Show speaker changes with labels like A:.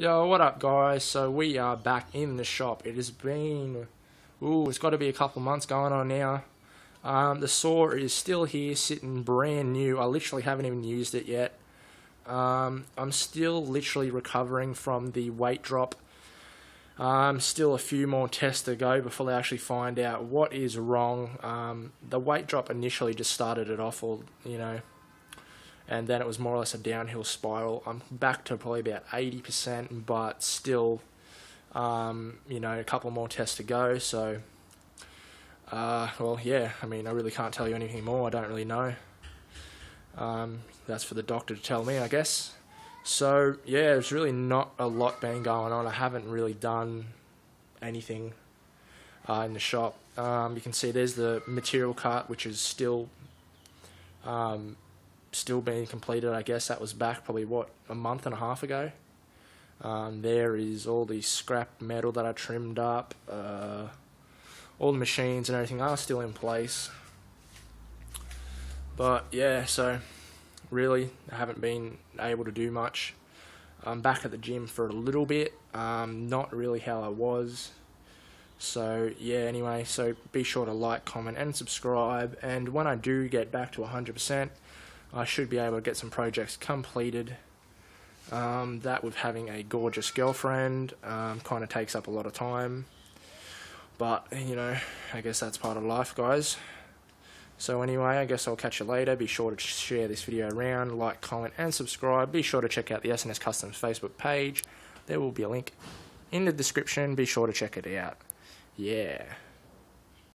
A: Yo, what up, guys? So we are back in the shop. It has been, ooh, it's got to be a couple months going on now. Um, the saw is still here, sitting brand new. I literally haven't even used it yet. Um, I'm still literally recovering from the weight drop. Um, still a few more tests to go before they actually find out what is wrong. Um, the weight drop initially just started it off, all you know, and then it was more or less a downhill spiral. I'm back to probably about 80%, but still, um, you know, a couple more tests to go. So, uh, well, yeah, I mean, I really can't tell you anything more. I don't really know. Um, that's for the doctor to tell me, I guess. So, yeah, there's really not a lot been going on. I haven't really done anything uh, in the shop. Um, you can see there's the material cart, which is still um, still being completed. I guess that was back probably what a month and a half ago. Um, there is all the scrap metal that I trimmed up. Uh, all the machines and everything are still in place. But yeah, so really, I haven't been able to do much. I'm back at the gym for a little bit, um, not really how I was. So yeah, anyway, so be sure to like, comment, and subscribe. And when I do get back to 100%, I should be able to get some projects completed. Um, that with having a gorgeous girlfriend um, kind of takes up a lot of time. But, you know, I guess that's part of life, guys. So anyway, I guess I'll catch you later. Be sure to share this video around, like, comment, and subscribe. Be sure to check out the S&S Customs Facebook page. There will be a link in the description. Be sure to check it out. Yeah.